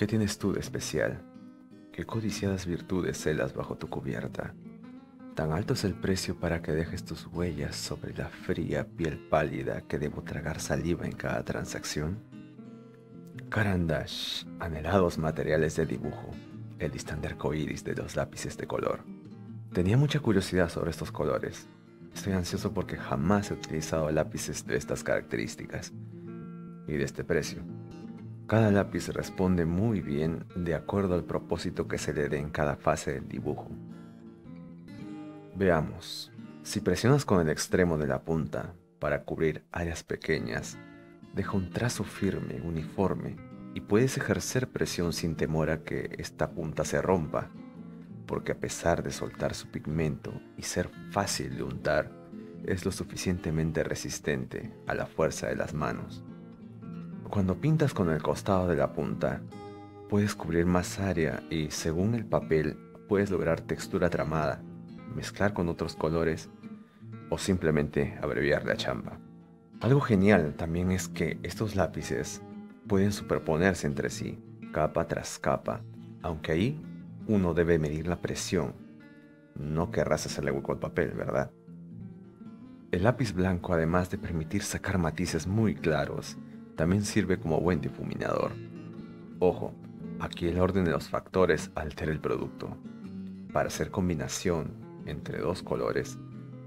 ¿Qué tienes tú de especial? ¿Qué codiciadas virtudes celas bajo tu cubierta? Tan alto es el precio para que dejes tus huellas sobre la fría piel pálida que debo tragar saliva en cada transacción. Carandash, anhelados materiales de dibujo, el distante arcoíris de los lápices de color. Tenía mucha curiosidad sobre estos colores. Estoy ansioso porque jamás he utilizado lápices de estas características y de este precio. Cada lápiz responde muy bien de acuerdo al propósito que se le dé en cada fase del dibujo. Veamos, si presionas con el extremo de la punta para cubrir áreas pequeñas, deja un trazo firme, uniforme, y puedes ejercer presión sin temor a que esta punta se rompa, porque a pesar de soltar su pigmento y ser fácil de untar, es lo suficientemente resistente a la fuerza de las manos. Cuando pintas con el costado de la punta, puedes cubrir más área y según el papel puedes lograr textura tramada, mezclar con otros colores o simplemente abreviar la chamba. Algo genial también es que estos lápices pueden superponerse entre sí, capa tras capa, aunque ahí uno debe medir la presión. No querrás hacerle hueco al papel, ¿verdad? El lápiz blanco, además de permitir sacar matices muy claros, también sirve como buen difuminador. Ojo, aquí el orden de los factores altera el producto. Para hacer combinación entre dos colores,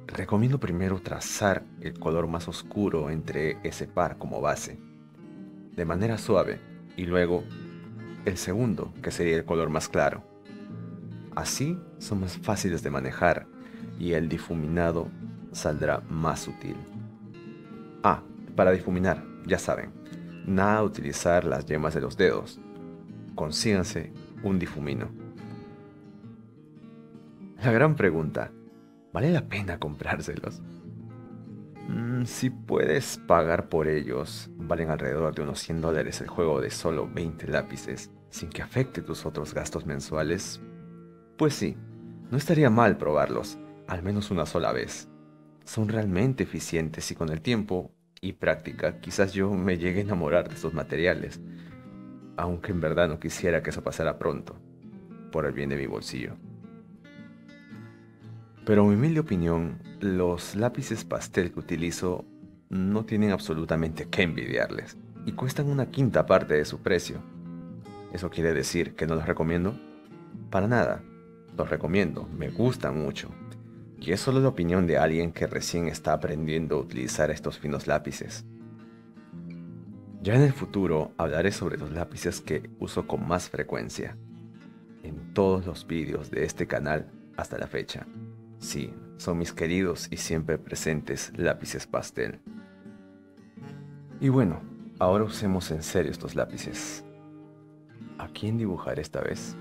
recomiendo primero trazar el color más oscuro entre ese par como base, de manera suave, y luego el segundo, que sería el color más claro. Así son más fáciles de manejar y el difuminado saldrá más sutil. Ah, para difuminar, ya saben, Nada utilizar las yemas de los dedos. Consíganse un difumino. La gran pregunta, ¿vale la pena comprárselos? Mm, si puedes pagar por ellos, valen alrededor de unos 100 dólares el juego de solo 20 lápices, sin que afecte tus otros gastos mensuales, pues sí, no estaría mal probarlos, al menos una sola vez. Son realmente eficientes y con el tiempo y práctica, quizás yo me llegue a enamorar de estos materiales, aunque en verdad no quisiera que eso pasara pronto, por el bien de mi bolsillo. Pero en mi humilde opinión, los lápices pastel que utilizo no tienen absolutamente que envidiarles y cuestan una quinta parte de su precio. ¿Eso quiere decir que no los recomiendo? Para nada, los recomiendo, me gustan mucho, y es solo la opinión de alguien que recién está aprendiendo a utilizar estos finos lápices. Ya en el futuro hablaré sobre los lápices que uso con más frecuencia, en todos los vídeos de este canal hasta la fecha. Sí, son mis queridos y siempre presentes lápices pastel. Y bueno, ahora usemos en serio estos lápices. ¿A quién dibujar esta vez?